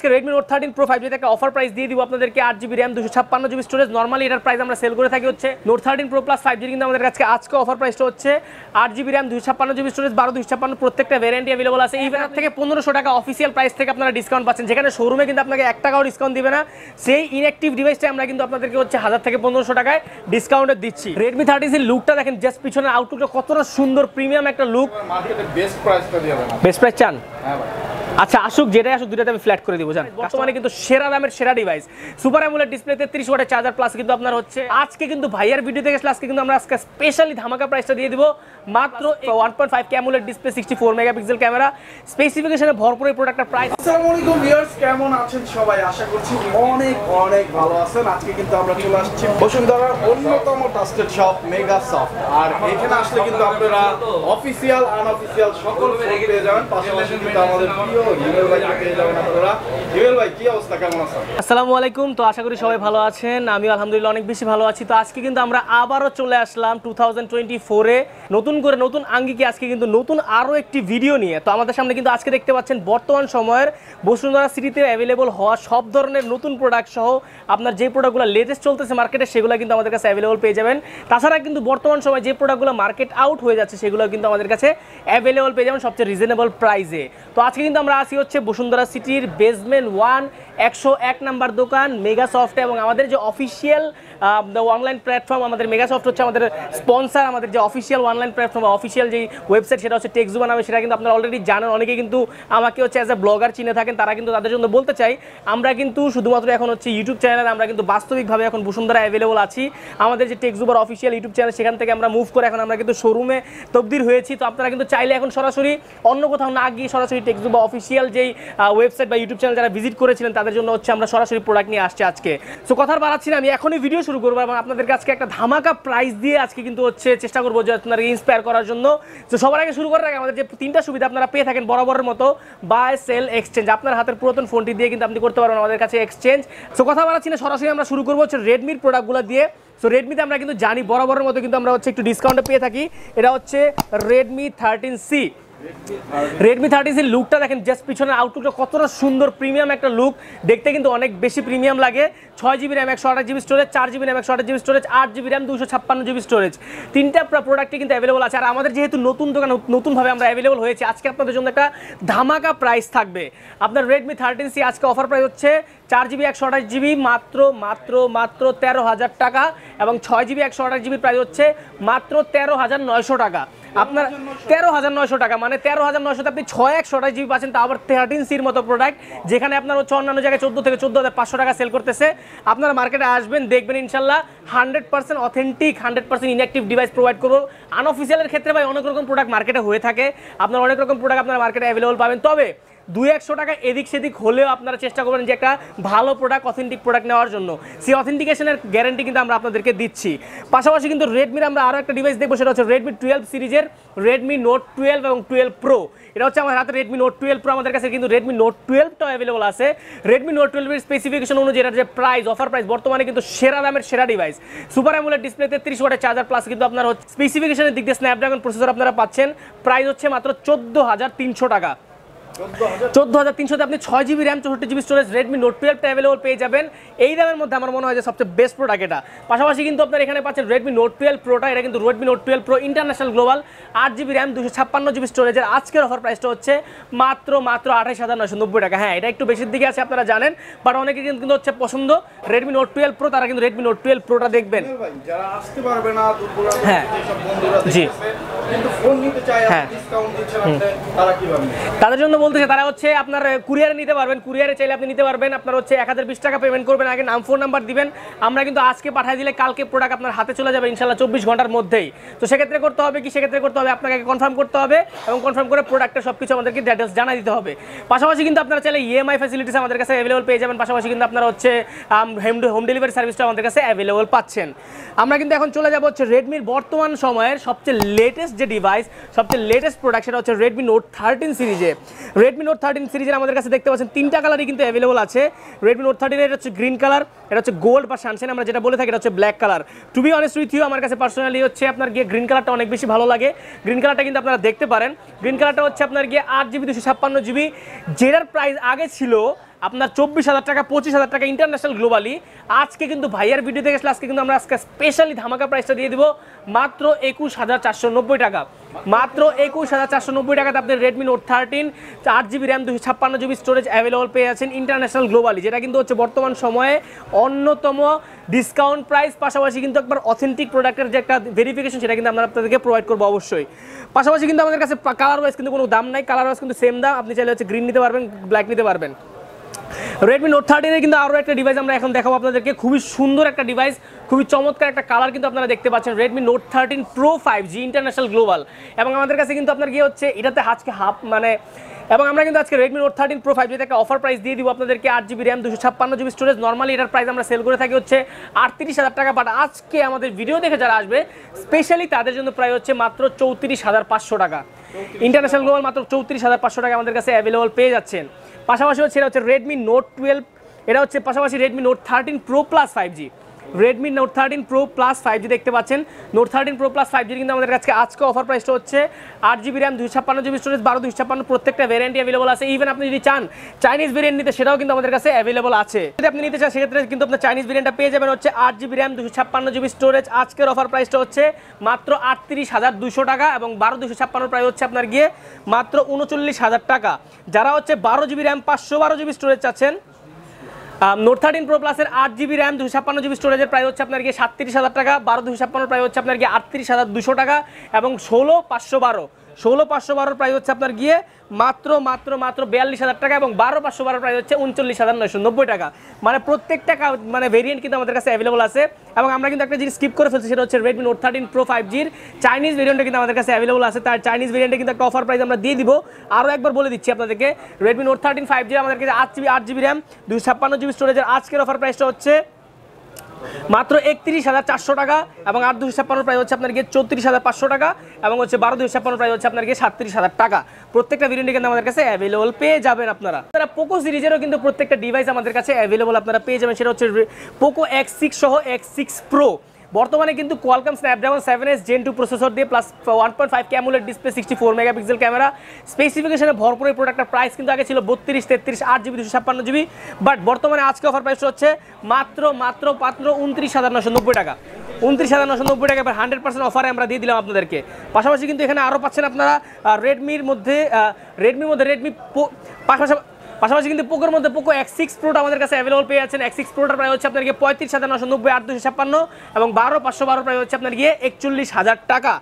আজকে Redmi Note thirteen Pro five একটা offer price দিয়ে দিব আপনাদেরকে আট জিবি র্যাম দুশো ছাপ্পান্ন জিবি স্টোরেজ নর্মালি এটার প্রাইস আমরা সেল করে থাকি হচ্ছে Note thirteen Pro plus five G কিন্তু আমাদের কাছে আজকে অফার প্রাইসটা হচ্ছে আট জিবি র্যাম দুশো ছাপ্পান্ন জিবি স্টোরেজ বারো দুশো ছাপ্পান্ন প্রত্যেকটা ভ্যারিয়েন্টি অ্যাভেলেবল আছে। এই ভ্যারিয়েন্ট থেকে পনেরোশো টাকা অফিসিয়াল প্রাইস থেকে আপনারা ডিসকাউন্ট পাচ্ছেন। যেখানে শোরুমে কিন্তু আপনাকে এক টাকাও ডিসকাউন্ট দিবে না। সেই ইনঅ্যাক্টিভ ডিভাইসটা আমরা কিন্তু আপনাদেরকে হচ্ছে হাজার থেকে পনেরোশো টাকায় ডিসকাউন্টে দিচ্ছি। রেডমি থার্টি সির লুকটা দেখেন জাস্ট পিছনের আউটলুকটা কতটা সুন্দর প্রিমিয়াম একটা লুক বেস্ট প্রাইস চান? হ্যাঁ আচ্ছা আসুক যেটাই আসুক দুটাতে আমি ফ্ল্যাট করে দিব। জান বর্তমানে কিন্তু সেরা দামের সেরা ডিভাইস সুপার অ্যামুলেট ডিসপ্লেতে 30 ওয়াটের চার্জার প্লাস কিন্তু আপনার হচ্ছে। আজকে কিন্তু ভাইয়ার ভিডিও থেকে আজকে কিন্তু আমরা আজকে স্পেশালি ধামাকা প্রাইসটা দিয়ে দিব। মাত্র 1.5 K AMOLED display 64 megapixel camera স্পেসিফিকেশনে ভরপুর এই প্রোডাক্টের প্রাইস আসসালামু ভিউয়ার্স কেমন আছেন সবাই? আশা করছি অনেক অনেক ভালো আছেন। আজকে কিন্তু আমরা চলে আসছি বসুন্ধরার অন্যতম ট্রাস্টেড শপ মেগা সফট আর এখানে আসলে কিন্তু আপনারা অফিসিয়াল আনঅফিসিয়াল সকল পেয়ে যাবেন। পাশাপাশি কিন্তু আমাদের প্রিয় হিমেল ভাইকে পেয়ে যাবেন আপনারা। আসসালামু আলাইকুম। তো আশা করি সবাই ভালো আছেন। আমি আলহামদুলিল্লাহ অনেক বেশি ভালো আছি। তো আজকে কিন্তু আমরা আবারও চলে আসলাম টু থাউজেন্ড নতুন করে নতুন আঙ্গিকে আজকে কিন্তু নতুন আরও একটি ভিডিও নিয়ে। তো আমাদের সামনে কিন্তু আজকে দেখতে পাচ্ছেন বর্তমান সময়ের বসুন্ধরা সিটিতে অ্যাভেলেবল হওয়া সব ধরনের নতুন প্রোডাক্ট সহ আপনার যে প্রোডাক্টগুলো লেটেস্ট চলতেছে মার্কেটে সেগুলো কিন্তু আমাদের কাছে অ্যাভেলেবল পেয়ে যাবেন। তাছাড়া কিন্তু বর্তমান সময় যে প্রোডাক্টগুলো মার্কেট আউট হয়ে যাচ্ছে, সেগুলো কিন্তু আমাদের কাছে অ্যাভেলেবল পেয়ে যাবেন সবচেয়ে রিজনেবল প্রাইসে তো আজকে কিন্তু আমরা আসি হচ্ছে বসুন্ধরা সিটির বেসমেন্ট ওয়ান একশো এক নাম্বার দোকান মেগা সফট এবং আমাদের যে অফিসিয়াল অনলাইন প্ল্যাটফর্ম আমাদের মেগাসফট হচ্ছে আমাদের স্পন্সার আমাদের যে অফিসিয়াল অনলাইন প্ল্যাটফর্ম অফিসিয়াল যে ওয়েবসাইট সেটা হচ্ছে টেক্সু নামে সেটা কিন্তু আপনারা অলরেডি জানেন। অনেকে কিন্তু আমাকে হচ্ছে অ্যাজ এ ব্লগার চিনে থাকেন, তারা কিন্তু তাদের জন্য বলতে চাই, আমরা কিন্তু শুধুমাত্র এখন হচ্ছে ইউটিউব চ্যানেলে আমরা কিন্তু বাস্তবিকভাবে এখন বসুন্ধরা অ্যাভেলেবল আছি। আমাদের যে টেক্সুবার অফিসিয়াল ইউটিউব চ্যানেল সেখান থেকে আমরা মুভ করে এখন আমরা কিন্তু শোরুমে তবদির হয়েছি। তো আপনারা কিন্তু চাইলে এখন সরাসরি অন্য কোথাও না গিয়ে সরাসরি টেক্সুবা অফিসিয়াল যেই ওয়েবসাইট বা ইউটিউব চ্যানেল যারা ভিজিট করেছিলেন, তাদের জন্য হচ্ছে আমরা সরাসরি প্রোডাক্ট নিয়ে আসছি আজকে। সো কথা বাড়াচ্ছি না, আমি এখনই ভিডিও শুরু করব এবং আপনাদের কাছে একটা ধামাকা প্রাইস দিয়ে আজকে কিন্তু হচ্ছে চেষ্টা করব যে আপনারা ইন্সপায়ার করার জন্য। তো সবার আগে শুরু করার আগে আমাদের যে তিনটা সুবিধা আপনারা পেয়ে থাকেন বরাবরের মতো বাই সেল এক্সচেঞ্জ আপনার হাতের পুরাতন ফোনটি দিয়ে কিন্তু আপনি করতে পারবেন আমাদের কাছে এক্সচেঞ্জ সো কথা বাড়াচ্ছি না, সরাসরি আমরা শুরু করব হচ্ছে রেডমির প্রোডাক্টগুলো দিয়ে। সো রেডমিতে আমরা কিন্তু জানি বরাবরের মতো কিন্তু আমরা হচ্ছে একটু ডিসকাউন্টে পেয়ে থাকি। এটা হচ্ছে Redmi thirteen C Redmi thirty সির লুকটা দেখেন জাস্ট পিছনের আউটলুকটা কতটা সুন্দর প্রিমিয়াম একটা লুক দেখতে কিন্তু অনেক বেশি প্রিমিয়াম লাগে। ছয় জিবি র্যাম একশো আঠাশ জিবি স্টোরেজ চার জিবি র্যাম একশো আঠাশ জিবি স্টোরেজ আট জিবি র্যাম দুশো ছাপ্পান্ন জিবি স্টোরেজ তিনটা প্রোডাক্টই কিন্তু অ্যাভেলেবল আছে। আর আমাদের যেহেতু নতুন দোকান নতুনভাবে আমরা অ্যাভেলেবল হয়েছে, আজকে আপনাদের জন্য একটা ধামাকা প্রাইস থাকবে। আপনার রেডমি থার্টিন সি আজকে অফার প্রাইস হচ্ছে চার জিবি একশো আঠাশ জিবি মাত্র মাত্র মাত্র তেরো হাজার টাকা। এবং ছয় জিবি একশো আঠাশ জিবি প্রাইস হচ্ছে মাত্র তেরো হাজার নয়শো টাকা। আপনার তেরো হাজার নয়শো টাকা মানে তেরো হাজার নয়শোতে আপনি ছয় একশো টাকা জিবি পাচ্ছেন, তা আবার থার্টিন সির মতো প্রোডাক্ট যেখানে আপনার হচ্ছে অন্যান্য জায়গায় চোদ্দ থেকে চোদ্দ হাজার পাঁচশো টাকা সেল করতেছে। আপনারা মার্কেটে আসবেন, দেখবেন ইনশাল্লাহ hundred percent authentic hundred percent inactive device provide করব। আনঅফিসিয়ালের ক্ষেত্রে ভাই অনেক রকম প্রোডাক্ট মার্কেটে হয়ে থাকে। আপনার অনেক রকম প্রোডাক্ট আপনার মার্কেটে অ্যাভেলেবল পাবেন। তবে দুই একশো টাকা এদিক সেদিক হলেও আপনারা চেষ্টা করবেন যে একটা ভালো প্রোডাক্ট অথেন্টিক প্রোডাক্ট নেওয়ার জন্য। সেই অথেন্টিকেশনের গ্যারান্টি কিন্তু আমরা আপনাদেরকে দিচ্ছি। পাশাপাশি কিন্তু রেডমির আমরা আরও একটা ডিভাইস দেখব, সেটা হচ্ছে রেডমি টুয়েলভ সিরিজের রেডমি নোট টুয়েলভ এবং টুয়েলভ প্রো এটা হচ্ছে আমার হাতে রেডমি নোট টুয়েলভ প্রো আমাদের কাছে কিন্তু রেডমি নোট টুয়েলভটাও অ্যাভেলেবল আছে। রেডমি নোট টুয়েলভের স্পেসিফিকেশন অনুযায়ী এটার যে প্রাইস অফার প্রাইস বর্তমানে কিন্তু সেরা দামের সেরা ডিভাইস সুপার অ্যামুলেট ডিসপ্লেতে তিরিশ ওয়াটের চার্জার প্লাস কিন্তু আপনার স্পেসিফিকেশনের দিক দিয়ে স্ন্যাপড্রাগন প্রসেসর আপনারা পাচ্ছেন। প্রাইস হচ্ছে মাত্র চোদ্দ হাজার তিনশো টাকা। চোদ্দ হাজার তিনশোতে আপনি ছয় জিবি র্যাম চৌষট্টি জিবি স্টোরেজ রেডমি নোট টুয়েলভটা অ্যাভেলেবল পেয়ে যাবেন। এই দামের মধ্যে আমার মনে হয় যে সবচেয়ে বেস্ট প্রোডাক্ট এটা। পাশাপাশি কিন্তু আপনার এখানে পাচ্ছেন রেডমি নোট টুয়েলভ প্রোটা এটা কিন্তু Redmi Note twelve Pro international global আট জিবি র্যাম দুশো ছাপ্পান্ন জিবি স্টোরেজের আজকের অফার প্রাইসটা হচ্ছে মাত্র মাত্র আঠাশ হাজার নয়শো নব্বই টাকা। হ্যাঁ এটা একটু বেশির দিকে আছে আপনারা জানেন বাট অনেকে কিন্তু হচ্ছে পছন্দ রেডমি নোট টুয়েলভ প্রো তারা কিন্তু রেডমি নোট টুয়েলভ প্রোটা দেখবেন। যারা আসতে পারবে না হ্যাঁ। জি। হ্যাঁ। তাদের জন্য বলতেছে, তারা হচ্ছে আপনার কুরিয়ারে নিতে পারবেন কুরিয়ারে চাইলে আপনি নিতে পারবেন। আপনার হচ্ছে এক হাজার বিশ টাকা পেমেন্ট করবেন। আগে নাম ফোন নাম্বার দিবেন। আমরা কিন্তু আজকে পাঠিয়ে দিলে কালকে প্রোডাক্ট আপনার হাতে চলে যাবে ইনশাল্লাহ চব্বিশ ঘণ্টার মধ্যেই। তো সেক্ষেত্রে করতে হবে কি? সেক্ষেত্রে করতে হবে আপনাকে কনফার্ম করতে হবে এবং কনফার্ম করে প্রোডাক্টের সব কিছু আমাদেরকে ডিটেলস জানা দিতে হবে। পাশাপাশি কিন্তু আপনারা চাইলে ইএমআই ফ্যাসিলিটিস আমাদের কাছে অ্যাভেলেবল পেয়ে যাবেন। পাশাপাশি কিন্তু আপনারা হচ্ছে হোম ডেলিভারি সার্ভিসটা আমাদের কাছে অ্যাভেলেবল পাচ্ছেন। আমরা কিন্তু এখন চলে যাব হচ্ছে রেডমির বর্তমান সময়ের সবচেয়ে লেটেস্ট যে ডিভাইস সবচেয়ে লেটেস্ট প্রোডাক্ট হচ্ছে রেডমি নোট থার্টিন সিরিজে রেডমি নোট থার্টিন সিরিজের আমাদের কাছে দেখতে পাচ্ছেন, তিনটা কালারই কিন্তু অ্যাভেলেবল আছে। রেডমি নোট থার্টিন এটা হচ্ছে গ্রিন কালার এটা হচ্ছে গোল্ড বা সানশাইন আমরা যেটা বলে থাকি এটা হচ্ছে black colour to be honest with you আমার কাছে পার্সোনালি হচ্ছে আপনার গিয়ে গ্রিন কালারটা অনেক বেশি ভালো লাগে। গ্রিন কালারটা কিন্তু আপনারা দেখতে পারেন। গ্রিন কালারটা হচ্ছে আপনার গিয়ে আট জিবি দুশো ছাপ্পান্ন জিবি যেটার প্রাইস আগে ছিল আপনার চব্বিশ হাজার টাকা, পঁচিশ হাজার টাকা ইন্টারন্যাশনাল গ্লোবালি আজকে কিন্তু ভাইয়ার ভিডিও দেখে আসলে আজকে কিন্তু আমরা আজকে স্পেশালি ধামাকা প্রাইসটা দিয়ে দিব। মাত্র একুশ হাজার চারশো নব্বই টাকা। মাত্র একুশ হাজার চারশো নব্বই টাকাতে আপনি রেডমি নোট থার্টিন আট জিবি র্যাম দুশো ছাপ্পান্ন জিবি স্টোরেজ অ্যাভেলেবল পেয়ে আছেন ইন্টারন্যাশনাল গ্লোবালি যেটা কিন্তু হচ্ছে বর্তমান সময়ে অন্যতম ডিসকাউন্ট প্রাইস পাশাপাশি কিন্তু একবার অথেন্টিক প্রোডাক্টের যে একটা ভেরিফিকেশন সেটা কিন্তু আমরা আপনাদেরকে প্রোভাইড করব অবশ্যই। পাশাপাশি কিন্তু আমাদের কাছে কালার ওয়াইজ কিন্তু কোনো দাম নাই কালার ওয়াইজ কিন্তু সেম দাম। আপনি চাইলে হচ্ছে গ্রিন নিতে পারবেন ব্ল্যাক নিতে পারবেন। রেডমি নোট থার্টিনের কিন্তু আরও একটা ডিভাইস আমরা এখন দেখাবো আপনাদেরকে। খুবই সুন্দর একটা ডিভাইস খুবই চমৎকার একটা কালার কিন্তু আপনারা দেখতে পাচ্ছেন Redmi Note thirteen Pro five G international global এবং আমাদের কাছে কিন্তু আপনার কি হচ্ছে এটাতে আজকে হাফ মানে এবং আমরা কিন্তু আজকে Redmi Note thirteen Pro five জিতে একটা অফার প্রাইস দিয়ে দিব আপনাদেরকে আট জিবি র্যাম দুশো ছাপ্পান্ন জিবি স্টোরেজ নর্মালি এটার প্রাইস আমরা সেল করে থাকি হচ্ছে আটত্রিশ হাজার টাকা বাট আজকে আমাদের ভিডিও দেখে যারা আসবে স্পেশালি তাদের জন্য প্রায় হচ্ছে মাত্র চৌত্রিশ হাজার পাঁচশো টাকা। ইন্টারন্যাশনাল গ্লোবাল মাত্র চৌত্রিশ হাজার পাঁচশো টাকা আমাদের কাছে অ্যাভেলেবল পেয়ে যাচ্ছেন। পাশাপাশি হচ্ছে, এটা হচ্ছে রেডমি নোট টুয়েলভ এটা হচ্ছে পাশাপাশি Redmi Note thirteen Pro plus five G Redmi Note thirteen Pro plus five G দেখতে পাচ্ছেন। Note thirteen Pro plus five G কিন্তু আমাদের কাছে আজকে অফার প্রাইসটা হচ্ছে আট জিবি র্যাম দুই ছাপ্পান্ন জিবি স্টোরেজ বারো দুই ছাপ্পান্ন প্রত্যেকটা ভ্যারিয়েন্টই অ্যাভেলেবল আছে। ইভেন আপনি যদি চান চাইনিজ ভ্যারিয়েন্ট নিতে, সেটাও কিন্তু আমাদের কাছে অ্যাভেলেবল আছে। যদি আপনি নিতে চান, সেক্ষেত্রে কিন্তু আপনার চাইনিজ ভ্যারিয়েন্টটা পেয়ে যাবেন হচ্ছে আট জিবি র্যাম দুশো ছাপ্পান্ন জিবি স্টোরেজ আজকের অফার প্রাইসটা হচ্ছে মাত্র আটত্রিশ হাজার দুশো টাকা এবং বারো দুশো ছাপ্পান্ন প্রাইস হচ্ছে আপনার গিয়ে মাত্র উনচল্লিশ হাজার টাকা। যারা হচ্ছে বারো জিবি র্যাম পাঁচশো বারো জিবি স্টোরেজ চাচ্ছেন নোট থার্টিন প্রো প্লাসের আট জিবি র্যাম দুশো ছাপ্পান্ন জিবি স্টোরেজের প্রায় হচ্ছে আপনার গিয়ে সাতত্রিশ হাজার টাকা, বারো দুশো ছাপ্পান্ন প্রায় হচ্ছে আপনার গিয়ে আটত্রিশ হাজার দুশো টাকা এবং ষোলো পাঁচশো বারো। ষোলো পাঁচশো বারোর প্রাইস হচ্ছে আপনার গিয়ে মাত্র মাত্র মাত্র বিয়াল্লিশ হাজার টাকা এবং বারো পাঁচশো বারোর প্রাইস হচ্ছে উনচল্লিশ হাজার নয়শো নব্বই টাকা। মানে প্রত্যেকটা মানে ভেরিয়েন্ট কিন্তু আমাদের কাছে অ্যাভেলেবল আছে এবং আমরা কিন্তু একটা জিনিস স্কিপ করে ফেলছি, সেটা হচ্ছে Redmi Note thirteen Pro five জির চাইনিজ ভেরিয়েন্টটা কিন্তু আমাদের কাছে অ্যাভেলেবল আছে। তার চাইনিজ ভেরিয়েন্টে কিন্তু একটা অফার প্রাইস আমরা দিয়ে দিব। আরও একবার বলে দিচ্ছি আপনাদেরকে Redmi Note thirteen five G আমাদের কাছে আট জিবি আট জিবি র্যাম দুশো ছাপ্পান্ন জিবি স্টোরেজের আজকের অফার প্রাইসটা হচ্ছে মাত্র একত্রিশ হাজার চারশো টাকা এবং আট দুশো ছাপ্পান্ন প্রায় হচ্ছে আপনার গিয়ে চৌত্রিশ হাজার পাঁচশো টাকা এবং হচ্ছে বারো দুশো ছাপ্পান্ন প্রায় হচ্ছে আপনার গিয়ে সাতত্রিশ হাজার টাকা। প্রত্যেকটা ভিডিও কিন্তু আমাদের কাছে অ্যাভেলেবল পেয়ে যাবেন আপনারা। তারা পোকো সিরিজেরও কিন্তু প্রত্যেকটা ডিভাইস আমাদের কাছে অ্যাভেলেবল আপনারা পেয়ে যাবেন, সেটা হচ্ছে পোকো এক্স সিক্স সহ এক্স সিক্স প্রো বর্তমানে কিন্তু Qualcomm Snapdragon seven S Gen two processor দিয়ে plus one point five AMOLED display sixty four megapixel camera স্পেসিফিকেশনে ভরপুর এই প্রোডাক্টের প্রাইস কিন্তু আগে ছিল বত্রিশ, তেত্রিশ, আট জিবি দুশো ছাপ্পান্ন জিবি বাট বর্তমানে আজকে অফার প্রাইস হচ্ছে মাত্র মাত্র মাত্র উনত্রিশ হাজার নশো নব্বই টাকা। উনত্রিশ হাজার নশো নব্বই টাকা এবার হান্ড্রেড পার্সেন্ট অফারে আমরা দিয়ে দিলাম আপনাদেরকে। পাশাপাশি কিন্তু এখানে আরও পাচ্ছেন আপনারা রেডমির মধ্যে রেডমির মধ্যে রেডমি পাশাপাশি পাশাপাশি কিন্তু পোকোর মধ্যে পোকো এক্স সিক্স প্রোটা আমাদের কাছে অ্যাভেলেবল পেয়ে যাচ্ছেন। এক্স সিক্স প্রোটার প্রায় হচ্ছে আপনাকে পঁয়ত্রিশ হাজার নশো নব্বই আট দুশো ছাপ্পান্ন এবং বারো পাঁচশো বারো প্রায় হচ্ছে আপনার গিয়ে একচল্লিশ হাজার টাকা।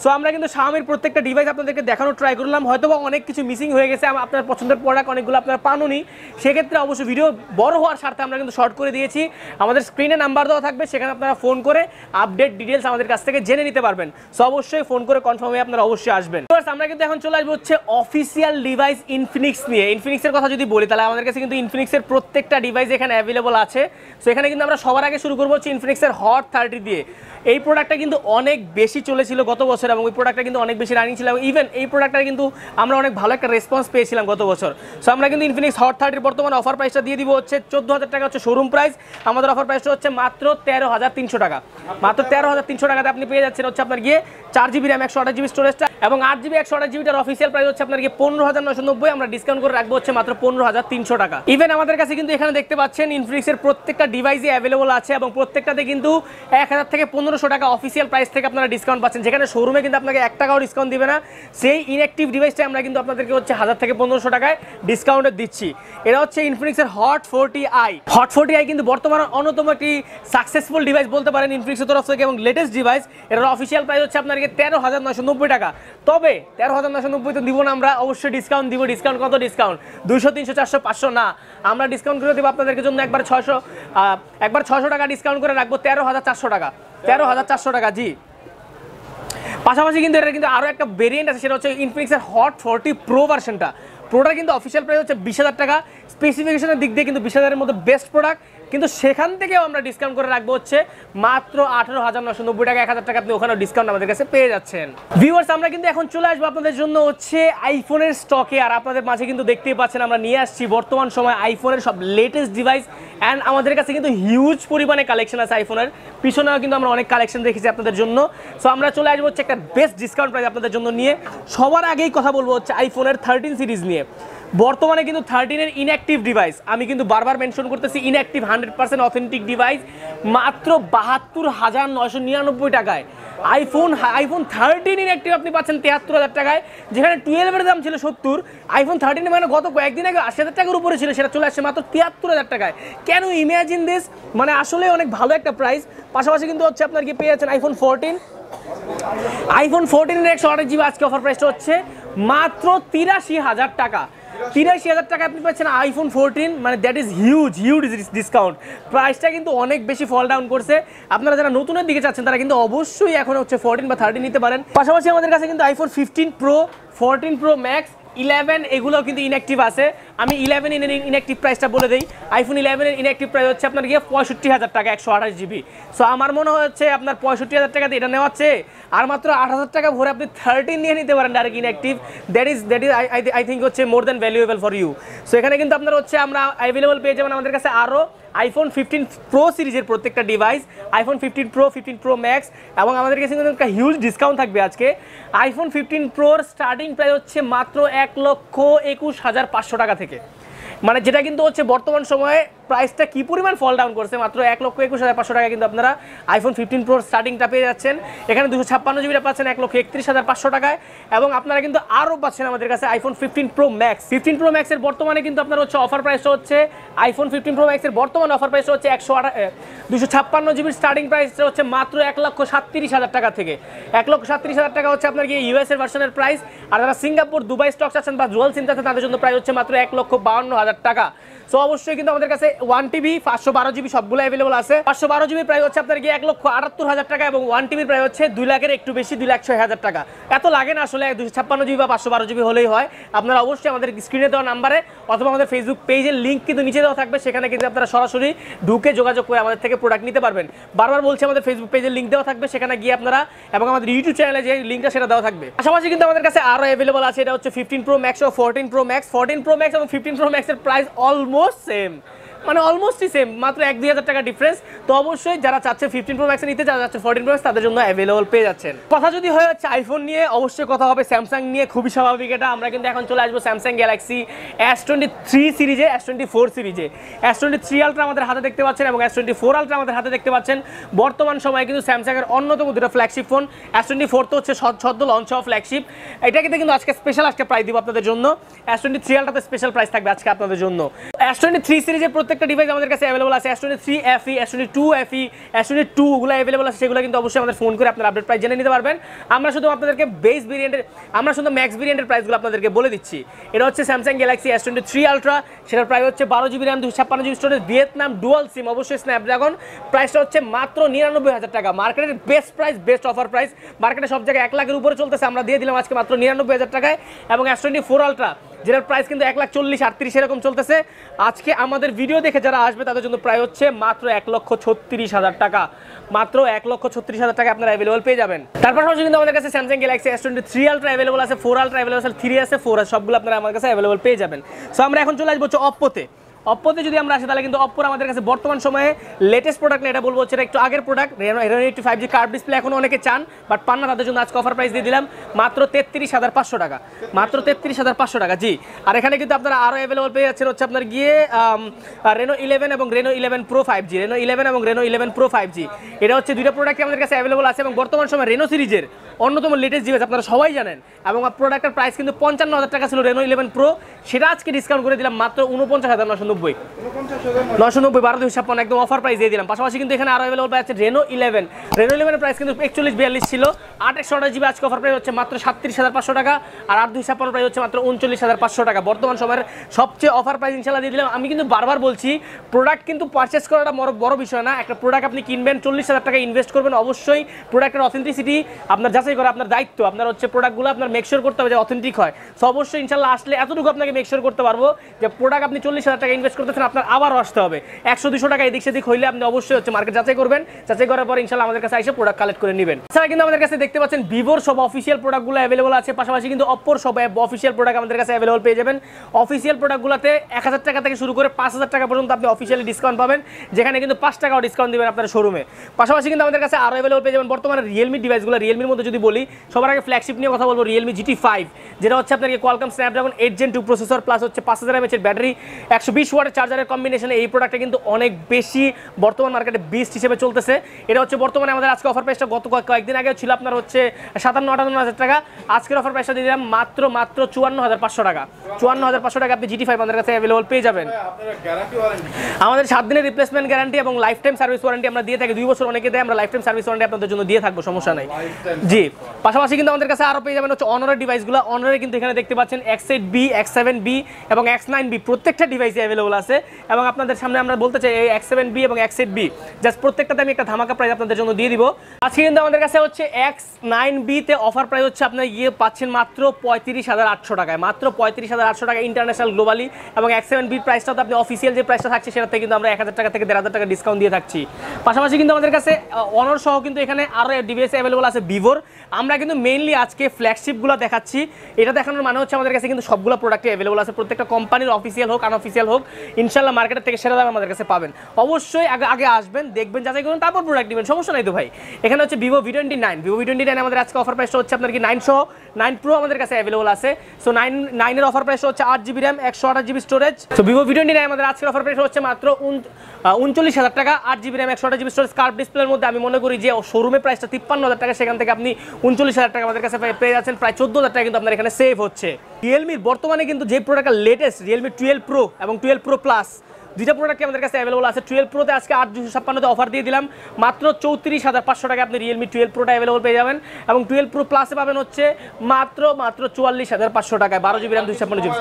সো আমরা কিন্তু শাওমির প্রত্যেকটা ডিভাইস আপনাদেরকে দেখানোর ট্রাই করলাম। হয়তো বা অনেক কিছু মিসিং হয়ে গেছে আপনার পছন্দের প্রোডাক্ট অনেকগুলো আপনারা পানুনি। সেক্ষেত্রে অবশ্যই ভিডিও বড় হওয়ার স্বার্থে আমরা কিন্তু শর্ট করে দিয়েছি। আমাদের স্ক্রিনে নাম্বার দেওয়া থাকবে, সেখানে আপনারা ফোন করে আপডেট ডিটেলস আমাদের কাছ থেকে জেনে নিতে পারবেন। সো অবশ্যই ফোন করে কনফার্ম হয়ে আপনারা অবশ্যই আসবেন। আমরা কিন্তু এখন চলে আসব হচ্ছে অফিসিয়াল ডিভাইস ইনফিনিক্স নিয়ে। ইনফিনিক্সের কথা যদি বলি, তাহলে আমাদের কাছে কিন্তু ইনফিনিক্সের প্রত্যেকটা ডিভাইস এখানে অ্যাভেলেবল আছে। সো এখানে কিন্তু আমরা সবার আগে শুরু করব হচ্ছে ইনফিনিক্সের হট থার্টি দিয়ে। এই প্রোডাক্টটা কিন্তু অনেক বেশি চলেছিল গত বছর। এবং ওই প্রোডাক্টটা কিন্তু অনেক বেশি রানিং ছিল ইভেন এই প্রোডাক্টটা কিন্তু আমরা অনেক ভালো একটা রেসপন্স পেয়েছিলাম গত বছর। সো আমরা কিন্তু ইনফিনিক্স হট থার্টির বর্তমানে অফার প্রাইসটা দিয়ে দিব হচ্ছে চোদ্দ হাজার টাকা হচ্ছে শোরুম প্রাইস আমাদের অফার প্রাইসটা হচ্ছে মাত্র তেরো হাজার তিনশো টাকা। মাত্র তেরো হাজার তিনশো টাকাতে আপনি পেয়ে যাচ্ছেন হচ্ছে আপনার গিয়ে চার জিবি র্যাম একশো আঠাশ জিবি স্টোরেজটা এবং আট জিবি একশো আঠাশ জিবিটার অফিসিয়াল প্রাইস হচ্ছে আপনার গিয়ে পনেরো হাজার নশো নব্বই, আমরা ডিসকাউন্ট করে রাখব হচ্ছে মাত্র পনেরো হাজার তিনশো টাকা। ইভেন আমাদের কাছে কিন্তু এখানে দেখতে পাচ্ছেন ইনফিনিক্সের প্রত্যেকটা ডিভাইসই অ্যাভেলেবল আছে এবং প্রত্যেকটাতে কিন্তু এক হাজার থেকে পনেরোশো টাকা অফিসিয়াল প্রাইস থেকে আপনারা ডিসকাউন্ট পাচ্ছেন। যেখানে শোরুমে কিন্তু আপনাকে এক টাকাও ডিসকাউন্ট দিবে না। সেই ইনঅ্যাক্টিভ ডিভাইসটা আমরা কিন্তু আপনাদেরকে হচ্ছে হাজার থেকে পনেরোশো টাকায় ডিসকাউন্টে দিচ্ছি। এটা হচ্ছে ইনফিনিক্সের Hot forty i Hot forty i কিন্তু বর্তমানে অন্যতম একটি সাকসেসফুল ডিভাইস বলতে পারেন ইনফিনিক্সের তরফ থেকে এবং লেটেস্ট ডিভাইস এটার অফিসিয়াল প্রাইস হচ্ছে আপনাকে তেরো হাজার নশো নব্বই টাকা। তবে তেরো হাজার নশো নব্বই তো দিব না আমরা, অবশ্যই ডিসকাউন্ট দিব। ডিসকাউন্ট কত ডিসকাউন্ট দুশো তিনশো, চারশো, পাঁচশো, না। আমরা ডিসকাউন্ট করে দেবো আপনাদেরকে জন্য একবার ছয়শো একবার ছশো টাকা ডিসকাউন্ট করে রাখব তেরো হাজার চারশো টাকা। তেরো হাজার চারশো টাকা, জি। পাশাপাশি কিন্তু এটা কিন্তু আরও একটা ভেরিয়েন্ট আছে, সেটা হচ্ছে ইনফিনিক্সের হট ফোরটি প্রো ভার্সনটা প্রোডাক্ট কিন্তু অফিসিয়াল প্রাইস হচ্ছে বিশ হাজার টাকা। স্পেসিফিকেশনের দিক দিয়ে কিন্তু বিশ হাজারের মধ্যে বেস্ট প্রোডাক্ট কিন্তু সেখান থেকেও আমরা ডিসকাউন্ট করে রাখব হচ্ছে মাত্র আঠারো হাজার নশো নব্বই টাকা, এক হাজার টাকা আপনি ওখানেও ডিসকাউন্ট আমাদের কাছে পেয়ে যাচ্ছেন। ভিউয়ার্স আমরা কিন্তু এখন চলে আসব আপনাদের জন্য হচ্ছে আইফোনের স্টকে আর আপনাদের মাঝে কিন্তু দেখতেই পাচ্ছেন, আমরা নিয়ে আসছি বর্তমান সময় আইফোনের সব লেটেস্ট ডিভাইস অ্যান্ড আমাদের কাছে কিন্তু হিউজ পরিমাণে কালেকশন আছে আইফোনের পিছনেও কিন্তু আমরা অনেক কালেকশন দেখেছি আপনাদের জন্য। সো আমরা চলে আসব হচ্ছে একটা বেস্ট ডিসকাউন্ট প্রাইস আপনাদের জন্য নিয়ে। সবার আগেই কথা বলব হচ্ছে আইফোনের থার্টিন সিরিজ নিয়ে। বর্তমানে কিন্তু থার্টিনের ইনঅ্যাক্টিভ ডিভাইস আমি কিন্তু বারবার মেনশন করতেছি inactive hundred percent authentic device মাত্র বাহাত্তর হাজার নয়শো নিরানব্বই টাকায়। আইফোন আইফোন থার্টিন ইনঅ্যাক্টিভ আপনি পাচ্ছেন তেহাত্তর হাজার টাকায়, যেখানে টুয়েলভের দাম ছিল সত্তর। আইফোন থার্টিন মানে গত কয়েকদিন আগে আশি হাজার টাকার উপরে ছিল, সেটা চলে আসছে মাত্র তিয়াত্তর হাজার টাকায়। কেন ইমাজিন দিস মানে আসলে অনেক ভালো একটা প্রাইস পাশাপাশি কিন্তু হচ্ছে আপনার কি পেয়ে যাচ্ছেন আইফোন ফোরটিন আইফোন ফোরটিনের একশো আঠাশ জিবি আজকে অফার প্রাইসটা হচ্ছে মাত্র তিরাশি হাজার টাকা। তিরাশি হাজার টাকা আপনি পাচ্ছেন আইফোন ফোরটিন মানে that is huge huge discount প্রাইসটা কিন্তু অনেক বেশি ফল ডাউন করছে। আপনারা যারা নতুনের দিকে চাচ্ছেন, তারা কিন্তু অবশ্যই এখন হচ্ছে ফোরটিন বা থার্টিন নিতে পারেন। পাশাপাশি আমাদের কাছে কিন্তু iPhone fifteen Pro fourteen Pro Max eleven এগুলো কিন্তু ইনঅ্যাক্টিভ আছে। আমি ইলেভেন ইনঅ্যাক্টিভ প্রাইসটা বলে দিই। আইফোন ইলেভেনের ইনঅ্যাক্টিভ প্রাইস হচ্ছে আপনার গিয়ে পঁয়ষট্টি হাজার টাকা, একশো আঠাশ জিবি সো আমার মনে হচ্ছে আপনার পঁয়ষট্টি হাজার টাকাতে এটা নেওয়া হচ্ছে। আর মাত্র আট হাজার টাকা ভরে আপনি থার্টিন নিয়ে নিতে পারেন direct inactive that is that is I think হচ্ছে more than valuable for you so এখানে কিন্তু আপনার হচ্ছে আমরা অ্যাভেলেবল পেয়ে যাবেন আমাদের কাছে আরও আইফোন ফিফটিন প্রো সিরিজের প্রত্যেকটা device iPhone fifteen Pro fifteen Pro Max এবং আমাদের কাছে কিন্তু একটা হিউজ ডিসকাউন্ট থাকবে আজকে। আইফোন ফিফটিন প্রোর স্টার্টিং প্রায় হচ্ছে মাত্র এক লক্ষ একুশ হাজার পাঁচশো টাকা থেকে। মানে যেটা কিন্তু হচ্ছে বর্তমান সময়ে প্রাইসটা কি পরিমাণ ফল ডাউন করছে? মাত্র এক লক্ষ একুশ হাজার পাঁচশো টাকা কিন্তু আপনারা আইফোন ফিফটিন প্রোর স্টার্টিংটা পেয়ে যাচ্ছেন। এখানে দুশো ছাপ্পান্ন জিবিটা পাচ্ছেন, এক লক্ষ একত্রিশ হাজার পাঁচশো টাকায়। এবং আপনারা কিন্তু আরও পাচ্ছেন আমাদের কাছে iPhone fifteen Pro Max fifteen Pro ম্যাক্সের বর্তমানে কিন্তু আপনার হচ্ছে অফার প্রাইসটা হচ্ছে আইফোন ফিফটিন প্রো ম্যাক্সের বর্তমানে অফার প্রাইসটা হচ্ছে একশো দুশো ছাপ্পান্ন জিবির স্টার্টিং প্রাইসটা হচ্ছে মাত্র এক লক্ষ সাতত্রিশ হাজার টাকা থেকে। এক লক্ষ সাতত্রিশ হাজার টাকা হচ্ছে আপনার কি ইউএস এর ভার্সনের প্রাইস আর যারা সিঙ্গাপুর দুবাই স্টক আছেন বা জুয়াল সিম আছেন তাদের জন্য প্রাইস হচ্ছে মাত্র এক লক্ষ বাউন্ন হাজার টাকা। সো অবশ্যই কিন্তু আমাদের কাছে ওয়ান টিভি পাঁচশো বারো জিবি সবগুলো অ্যাভেলেবল আছে। পাঁচশো বারো জিবি প্রায় হচ্ছে আপনার গিয়ে এক লক্ষ আটাত্তর হাজার টাকা এবং ওয়ান টিবির প্রায় হচ্ছে দুই লাখের একটু বেশি, দুই লাখ ছয় হাজার টাকা। এত লাগে না আসলে দুশো ছাপ্পান্ন জিবি বা পাঁচশো বারো জিবি হলেই হয়। আপনারা অবশ্যই আমাদের স্ক্রিনে দেওয়া নাম্বারে অথবা আমাদের ফেসবুক পেজের লিঙ্ক কিন্তু নিচে দেওয়া থাকবে। সেখানে কিন্তু আপনারা সরাসরি ঢুকে যোগাযোগ করে আমাদের থেকে প্রোডাক্ট নিতে পারবেন। বারবার বলছি, আমাদের ফেসবুক পেজের লিঙ্ক দেওয়া থাকবে। সেখানে গিয়ে আপনারা এবং আমাদের ইউটিউব চ্যানেলে যে লিঙ্কটা সেটা দেওয়া থাকবে। পাশাপাশি কিন্তু আমাদের কাছে আরও অ্যাভেলেবল আছে। এটা হচ্ছে ফিফটিন প্রো ম্যাক্স ও fourteen Pro Max fourteen Pro Max এবং ফিফটিন প্রো ম্যাক্সের প্রাইস অলমোস্ট সেম মানে অলমোস্টই সেম মাত্র এক দুই হাজার টাকা ডিফারেন্স তো অবশ্যই যারা চাচ্ছে ফিফটিন প্রো ম্যাক্সে নিতে, যারা চাচ্ছে ফোরটিন প্রো ম্যাক্স তাদের জন্য অ্যাভেলেবল পেয়ে যাচ্ছেন। কথা যদি হয়ে যাচ্ছে আইফোন নিয়ে, অবশ্যই কথা হবে স্যামসাং নিয়ে, খুবই স্বাভাবিক এটা। আমরা কিন্তু এখন চলে আসব Samsung Galaxy S twenty three সিরিজে এস টোয়েন্টি ফোর সিরিজে এস টোয়েন্টি থ্রি আলট্রা আমাদের হাতে দেখতে পাচ্ছেন এবং এস টোয়েন্টি ফোর আলট্রা আমাদের হাতে দেখতে পাচ্ছেন। বর্তমান সময়ে কিন্তু স্যামসাংয়ের অন্যতম দুটো flagship phone S twenty four তো হচ্ছে সদ- সদ্য লঞ্চ হওয়া ফ্ল্যাগশিপ এটাকে কিন্তু আজকে স্পেশাল আজকে প্রাইস দিব আপনাদের জন্য। এস টোয়েন্টি থ্রি আলট্রাতে স্পেশাল প্রাইস থাকবে আজকে আপনাদের জন্য। এস টোয়েন্টি থ্রি সিরিজের প্রত্যেকটা ডিভাইস আমাদের কাছে অ্যাভেলেবল আছে। S twenty three FE S twenty two FE S twenty two ওগুলো অ্যাভেলেবল আছে, সেগুলো কিন্তু অবশ্যই আমাদের ফোন করে আপনার আপডেট প্রাইস জেনে নিতে পারবেন। আমরা শুধু আপনাদেরকে বেস ভেরিয়েন্টের আমরা শুধু ম্যাক্স ভেরিয়েন্টের প্রাইসগুলো আপনাদেরকে বলে দিচ্ছি। এটা হচ্ছে Samsung Galaxy S twenty three Ultra সেটার প্রাইস হচ্ছে বারো জিবি র্যাম দুশো ছাপ্পান্ন GB storage Vietnam dual SIM অবশ্যই স্ন্যাপড্রাগন প্রাইসটা হচ্ছে মাত্র নিরানব্বই হাজার টাকা। মার্কেটের best price best offer price মার্কেটে সব জায়গায় এক লাখের উপরে চলতেছে, আমরা দিয়ে দিলাম আজকে মাত্র নিরানব্বই হাজার টাকায়। এবং এস টোয়েন্টি ফোর আলট্রা যেটার প্রাইস কিন্তু এক লাখ চল্লিশ আটত্রিশ এরকম চলতেছে। আজকে আমাদের ভিডিও দেখে যারা আসবে, তাদের জন্য প্রায় হচ্ছে মাত্র এক লক্ষ ছত্রিশ হাজার টাকা। মাত্র এক লক্ষ ছত্রিশ হাজার টাকা আপনারা অ্যাভেলেবল পেয়ে যাবেন। তারপর পাশাপাশি কিন্তু আমাদের কাছে Samsung Galaxy S twenty three ultra available আছে ফোর আলট্রা অ্যাভেলেবল আছে থ্রি আছে ফোর আছে সবগুলো আপনারা আমার কাছে অ্যাভেলেবল পেয়ে যাবেন। সো আমরা এখন চলে আসব হচ্ছে অপ্পোতে অপ্পোতে যদি আমরা আসি, তাহলে কিন্তু অপ্পোর আমাদের কাছে বর্তমান সময়ে লেটেস্ট প্রোডাক্ট না, এটা বলব হচ্ছে একটু আগের product Reno eighty five G curve display এখন অনেকে চান বাট পান না তাদের জন্য আজকে অফার প্রাইস দিয়ে দিলাম মাত্র তেত্রিশ হাজার পাঁচশো টাকা। মাত্র তেত্রিশ হাজার পাঁচশো টাকা, জি। আর এখানে কিন্তু আপনারা আরও অ্যাভেলেবল পেয়ে যাচ্ছেন হচ্ছে আপনার গিয়ে রেনো ইলেভেন এবং Reno eleven pro five G Reno eleven এবং Reno eleven pro five G এটা হচ্ছে দুইটা প্রোডাক্ট আমাদের কাছে অ্যাভেলেবল আছে এবং বর্তমান সময় রেনো সিরিজের অন্যতম লেটেস্ট ডিভাইস আপনারা সবাই জানেন। এবং প্রোডাক্টের প্রাইস কিন্তু পঞ্চান্ন হাজার টাকা ছিল রেনো ইলেভেন প্রো সেটা আজকে ডিসকাউন্ট করে দিলাম মাত্র উনপঞ্চাশ হাজার নশো নব্বই। নশো নব্বই, বারো দুই ছাপ্পান্ন, একদম অফার প্রাইস দিয়ে দিলাম। পাশাপাশি কিন্তু এখানে আরও অ্যাভেলেবল আছে রেনো ইলেভেন রেনো ইলেভেনের প্রাইস কিন্তু একচল্লিশ বিয়াল্লিশ ছিল। আট একশো আঠাশ জিবি আজকে অফার প্রাইস হচ্ছে মাত্র সাতত্রিশ হাজার পাঁচশো টাকা। আর আট দুই ছাপ্পান্ন প্রাইস হচ্ছে মাত্র উনচল্লিশ হাজার পাঁচশো টাকা। বর্তমান সময়ের সবচেয়ে অফার প্রাইস ইনশাল্লাহ দিয়ে দিলাম। আমি কিন্তু বারবার বলছি প্রোডাক্ট কিন্তু পারচেস করাটা বড় বড় বিষয় না। একটা প্রোডাক্ট আপনি কিনবেন, চল্লিশ হাজার টাকা ইনভেস্ট করবেন, অবশ্যই প্রোডাক্টের অথেন্টিসিটি আপনার যাচাই করা আপনার দায়িত্ব। আপনার হচ্ছে প্রোডাক্টগুলো আপনার মেকশোর করতে হবে যে অথেন্টিক হয়। সো অবশ্যই ইনশাল্লাহ আসলে এতটুকু আপনাকে মেকশোর করতে পারব যে প্রোডাক্ট আপনি চল্লিশ হাজার টাকা ইনভেস্ট করতেছেন, আপনার আবারও আসতে হবে। একশো, দুশো টাকা এদিক সেদিক হইলে আপনি অবশ্যই হচ্ছে মার্কেট যাচাই করবেন। যাচাই করার পর ইনশাল্লাহ আমাদের কাছে এসে প্রোডাক্ট কালেক্ট করে নেবেন। এছাড়া কিন্তু আমাদের কাছে দেখতে পাচ্ছেন ভিভোর সব অফিসিয়াল প্রোডাক্টগুলো অ্যাভেলেবল আছে। পাশাপাশি কিন্তু অপ্পোর সব অ্যাপ অফিসিয়াল প্রোডাক্ট আমাদের কাছে অ্যাভেলেবল পেয়ে যাবেন। অফিসিয়াল প্রোডাক্টগুলোতে এক হাজার টাকা থেকে শুরু করে পাঁচ হাজার টাকা পর্যন্ত আপনি অফিসিয়ালি ডিসকাউন্ট পাবেন, যেখানে কিন্তু পাঁচ টাকাও ডিসকাউন্ট দিবেন আপনার শোরুমে পাশাপাশি কিন্তু আমাদের কাছে আরও অ্যাভেলেবল পেয়ে যাবেন বর্তমানে রিয়েলমি ডিভাইসগুলো রিয়েলমির মধ্যে যদি বলি সবার আগে ফ্ল্যাগশিপ নিয়ে কথা বলব রিয়েলমি জিটি ফাইভ যেটা হচ্ছে আপনাকে Qualcomm Snapdragon eight gen two processor plus হচ্ছে পাঁচ হাজার এমএচের ব্যাটারি একশো বিশ ওয়াটের চার্জারের কম্বিনেশনে এই প্রোডাক্টটা কিন্তু অনেক বেশি বর্তমান মার্কেটে বেস্ট হিসেবে চলতেছে। এটা হচ্ছে বর্তমানে আমাদের আজকে অফার প্রাইসটা গত কয়েকদিন আগে ছিল আপনার হচ্ছে সাতান্ন আটান্ন হাজার টাকা। আজকের অফার প্রাইসটা দিয়ে দিলাম মাত্র মাত্র চুয়ান্ন হাজার পাঁচশো টাকা। চুয়ান্ন হাজার পাঁচশো টাকা আপনি জিটি ফাইভ আমাদের কাছে অ্যাভেলেবল পেয়ে যাবেন। আমাদের সাত দিনের রিপ্লেসমেন্ট গ্যারান্টি এবং লাইফ টাইম সার্ভিস ওয়ারেন্টি আমরা দিয়ে থাকি। দুই বছর অনেকে দেয় আমরা লাইফ টাইম সার্ভিস ওয়ারেন্টি আপনাদের জন্য দিয়ে থাকব সমস্যা নাই। Lifetime পাশাপাশি কিন্তু আমাদের কাছে আরও পেয়ে যাবেন হচ্ছে অনারের ডিভাইসগুলো অনারে কিন্তু এখানে দেখতে পাচ্ছেন X eight B X seven B এবং এক্স নাইন বি প্রত্যেকটা ডিভাইসে অ্যাভেলেবল আছে এবং আপনাদের সামনে আমরা বলতে চাই এই এক্স সেভেন বি এবং এক্স এইট বি জাস্ট প্রত্যেকটাতে আমি একটা ধামাকা প্রাইস আপনাদের জন্য দিয়ে দিব। আজকে কিন্তু আমাদের কাছে হচ্ছে এক্স নাইন বিতে অফার প্রাইস হচ্ছে আপনার গিয়ে পাচ্ছেন মাত্র পঁয়ত্রিশ হাজার আটশো টাকায়। মাত্র পঁয়ত্রিশ হাজার আটশো টাকা ইন্টারন্যাশনাল গ্লোবালি এবং এক্স সেভেন বির প্রাইসটা তো আপনি অফিসিয়াল যে প্রাইসটা থাকছে সেটাতে কিন্তু আমরা এক হাজার টাকা থেকে দেড় হাজার টাকা ডিসকাউন্ট দিয়ে থাকছি। পাশাপাশি কিন্তু আমাদের কাছে অনর সহ কিন্তু এখানে আরও ডিভাইস অ্যাভেলেবল আছে ভিভোর আমরা কিন্তু মেইনলি আজকে ফ্ল্যাগশিপগুলো দেখাচ্ছি। এটা দেখানোর মানে হচ্ছে আমাদের কাছে কিন্তু সবগুলো প্রোডাক্টই অ্যাভেলেবল আছে। প্রত্যেকটা কোম্পানির অফিসিয়াল হোক আনঅফিসিয়াল হোক ইনশাল্লাহ মার্কেটের থেকে সেরা দাম আমাদের কাছে পাবেন। অবশ্যই আগে আগে আসবেন, দেখবেন, যাচাই করুন, তারপর প্রোডাক্ট নেবেন। সমস্যা নাই তো ভাই। এখানে হচ্ছে Vivo V twenty nine Vivo V twenty nine আমাদের আজকে অফার প্রাইসটা হচ্ছে আপনার কি নাইনশো নাইন প্রো আমাদের কাছে অ্যাভেলেবল আছে। সো নাইন নাইনের অফার প্রাইস হচ্ছে আট জিবি র্যাম একশো আঠাশ জিবি স্টোরেজ তো ভিভো ভি টোয়েন্টি নাইন আমাদের আজকের অফার প্রাইস হচ্ছে মাত্র উন- উনচল্লিশ হাজার টাকা, আট জিবি র্যাম একশো আঠাশ জিবি স্টোরেজ কার্ভ ডিসপ্লের মধ্যে আমি মনে করি যে শোরুমে প্রাইসটা তিপ্পান্ন হাজার টাকা, সেখান থেকে আপনি উনচল্লিশ হাজার টাকা আমাদের কাছে পেয়ে- যাচ্ছেন। প্রায় চোদ্দ হাজার টাকা কিন্তু আপনার এখানে সেভ হচ্ছে। রিয়েলমির বর্তমানে কিন্তু যে প্রোডাক্টটা লেটেস্ট রিয়েলমি টুয়েলভ প্রো এবং টুয়েলভ প্রো প্লাস দুইটা প্রোডাক্টই আমাদের কাছে অ্যাভেলেবল আছে? টুয়েলভ প্রোতে আজকে আট দুশো ছাপ্পান্নতে অফার দিয়ে দিলাম। মাত্র চৌত্রিশ হাজার পাঁচশো টাকা আপনি রিয়েলমি টুয়েলভ প্রোটা অ্যাভেলেবল পেয়ে যাবেন। এবং টুয়েলভ প্রো প্লাসে পাবেন হচ্ছে মাত্র মাত্র চুয়াল্লিশ হাজার পাঁচশো টাকায়। বারো জিবি রাম দুশো ছাপ্পান্ন জিবি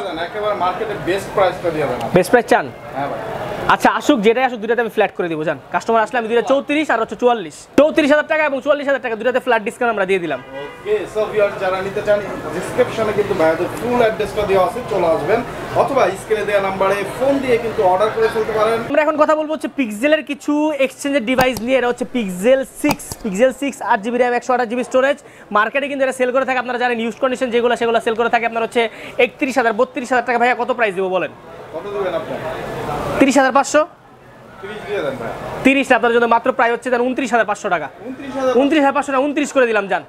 বেস্ট প্রাইস চান? হ্যাঁ ভাই। আচ্ছা আসুক যেটাই আসুক দুটাতে আমি ফ্ল্যাট করে দিব জান। কাস্টমার আসলে আমি দুইটা চৌত্রিশ আর হচ্ছে চুয়াল্লিশ। চৌত্রিশ হাজার টাকা এবং চুয়াল্লিশ হাজার টাকা দুটাতে ফ্ল্যাট ডিসকাউন্ট আমরা দিয়ে দিলাম। ওকে সো ভিউয়ার্স যারা নিতে চান ডেসক্রিপশনে কিন্তু ভাইয়াদের ফুল অ্যাড্রেসটা দেওয়া আছে চলে আসবেন। অথবা স্ক্রিনে দেওয়া নাম্বারে ফোন দিয়ে কিন্তু অর্ডার করে ফেলতে পারেন। আমরা এখন কথা বলব হচ্ছে পিক্সেলের কিছু এক্সচেঞ্জের ডিভাইস নিয়ে। এটা হচ্ছে পিক্সেল সিক্স পিক্সেল সিক্স আট জিবি র্যাম একশো আঠাশ জিবি স্টোরেজ মার্কেটে কিন্তু এটা সেল করে থাকে আপনারা জানেন ইউজ কন্ডিশন যেগুলো সেগুলো সেল করে থাকে আপনার হচ্ছে একত্রিশ হাজার বত্রিশ হাজার টাকা। ভাইয়া কত প্রাইস দেবো বলেন? তিরিশ হাজার পাঁচশো? তিরিশ আপনার জন্য মাত্র প্রায় হচ্ছে উনত্রিশ হাজার পাঁচশো টাকা। উনত্রিশ হাজার পাঁচশো। না উনত্রিশ করে দিলাম যান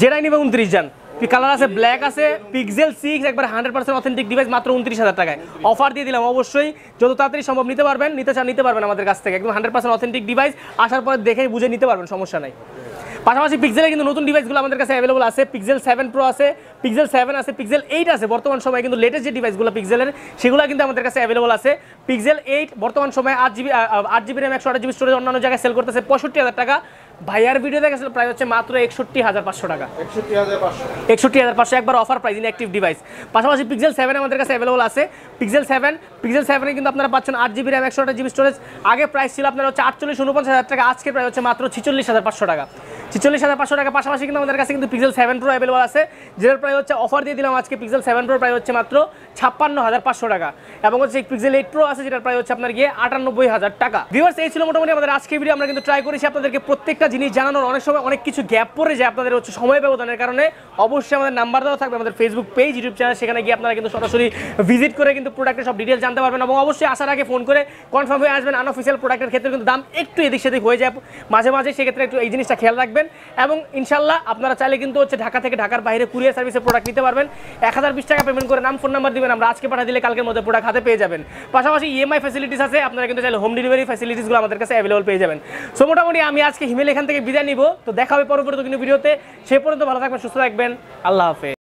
যেটাই নেবে উনত্রিশ যান কালার আছে? ব্ল্যাক আছে পিক্সেল সিক্স একবার হান্ড্রেড পার্সেন্ট অথেন্টিক ডিভাইস মাত্র উনত্রিশ হাজার টাকায়। অফার দিয়ে দিলাম অবশ্যই। যত তাড়াতাড়ি সম্ভব নিতে পারবেন নিতে চান নিতে পারবেন আমাদের কাছ থেকে। একদম হান্ড্রেড পার্সেন্ট অথেন্টিক ডিভাইস আসার পরে দেখে বুঝে নিতে পারবেন সমস্যা নাই। পাশাপাশি পিক্সেলে কিন্তু নতুন ডিভাইসগুলো আমাদের কাছে অ্যাভেলেবল আছে। পিক্সেল সেভেন প্রো আছে পিক্সেল সেভেন আছে পিক্সেল এইট আছে। বর্তমান সময়ে কিন্তু লেটেস্ট যে ডিভাইসগুলো পিক্সেলের সেগুলো কিন্তু আমাদের কাছে অ্যাভেলেবল আছে। পিক্সেল এইট বর্তমান সময়ে আট জিবি আট জিবি র্যাম একশো আট জিবি স্টোরেজ অন্যান্য জায়গায় সেল করতেছে পঁয়ষট্টি হাজার টাকা। ভাইয়ার ভিডিও দেখেছিল প্রায় হচ্ছে মাত্র একষট্টি হাজার পাঁচশো টাকা। একষট্টি হাজার পাঁচশো। একষট্টি হাজার পাঁচশো একবার অফার প্রাইস অ্যাক্টিভ ডিভাইস পাশাপাশি পিক্সেল সেভেন আমাদের কাছে অ্যাভেলেবল আছে। পিক্সেল সেভেন পিক্সেল সেভেনে কিন্তু আপনারা পাচ্ছেন আট জিবি র্যাম একশো আট জিবি স্টোরেজ আগে প্রাইস ছিল আপনার হচ্ছে আটচল্লিশ উনপঞ্চাশ হাজার টাকা। আজকে প্রায় হচ্ছে মাত্র ছিচল্লিশ হাজার পাঁচশো টাকা। ছিচল্লিশ হাজার পাঁচশো টাকা পাশাপাশি কিন্তু আমাদের কাছে কিন্তু পিক্সেল সেভেন প্রো অ্যাভেলেবল আছে। যেটার প্রায় হচ্ছে অফার দিয়ে দিলাম আজকে পিক্সেল সেভেন প্রো প্রায় হচ্ছে মাত্র ছাপ্পান্ন হাজার পাঁচশো টাকা। এবং হচ্ছে পিক্সেল এইট প্রো আছে, যেটার প্রায় হচ্ছে আপনার গিয়ে আটানব্বই হাজার টাকা। ভিউয়ার্স এই ছিল মোটামুটি আমাদের আজকে ভিডিও আমরা কিন্তু ট্রাই করেছি আপনাদেরকে প্রত্যেকটা জিনিস জানানোর। অনেক সময় অনেক কিছু গ্যাপ পড়ে যায় আপনাদের হচ্ছে সময় ব্যবধানের কারণে। অবশ্যই আমাদের নাম্বার দেওয়া থাকবে আমাদের ফেসবুক পেজ ইউটিউব চ্যানেল সেখানে গিয়ে আপনারা কিন্তু সরাসরি ভিজিট করে কিন্তু প্রোডাক্টের সব ডিটেলস জানতে পারবেন। এবং অবশ্যই আসার আগে ফোন করে কনফার্ম হয়ে আসবেন আনঅফিসিয়াল প্রোডাক্টের ক্ষেত্রে কিন্তু দাম একটু এদিক সেদিক হয়ে যায়। মাঝে মাঝে সেক্ষেত্রে একটু এই জিনিসটা খেয়াল রাখবেন। এবং ইনশাল্লাহ আপনারা চাইলে কিন্তু হচ্ছে ঢাকা থেকে ঢাকার বাইরে কুরিয়ার সার্ভিসে প্রোডাক্ট নিতে পারবেন। এক হাজার বিশ টাকা পেমেন্ট করে নাম ফোন নাম্বার দিবেন, আমরা আজকে পাঠিয়ে দিলে কালকের মধ্যে প্রোডাক্ট হাতে পেয়ে যাবেন। পাশাপাশি ইএমআই ফ্যাসিলিটিস আছে, আপনারা কিন্তু চাইলে হোম ডেলিভারি ফ্যাসিলিটিসগুলো আমাদের কাছে অ্যাভেলেবল পেয়ে যাবেন। সো মোটামুটি আমি আজকে হিমেল এখান থেকে বিদায় নিব। তো দেখা হবে পরবর্তী কিন্তু ভিডিওতে সে পর্যন্ত ভালো থাকবেন, সুস্থ থাকবেন। আল্লাহ হাফেজ।